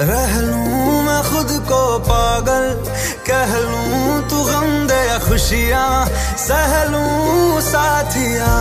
रह लूँ मैं खुद को पागल। कह लूँ तू गम दे खुशियाँ, सह लूँ साथिया।